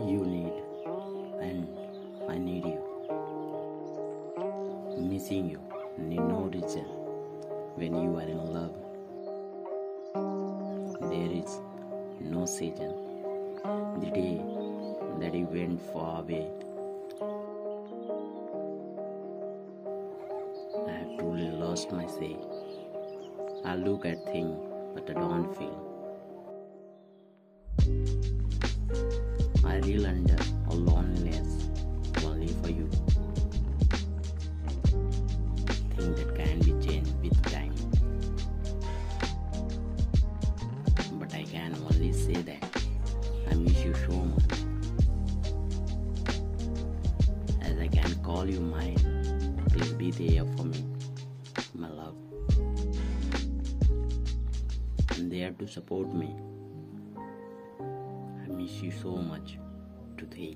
you need and I need you. Missing you need no reason when you are in love. There is no season. The day that you went far away, I have truly lost my say. I look at things, but I don't feel. I reel under uh, a loneliness only for you. Thing that can be changed with time. But I can only say that I miss you so much. As I can call you mine, please be there for me, my love. And there to support me. I miss you so much 主推。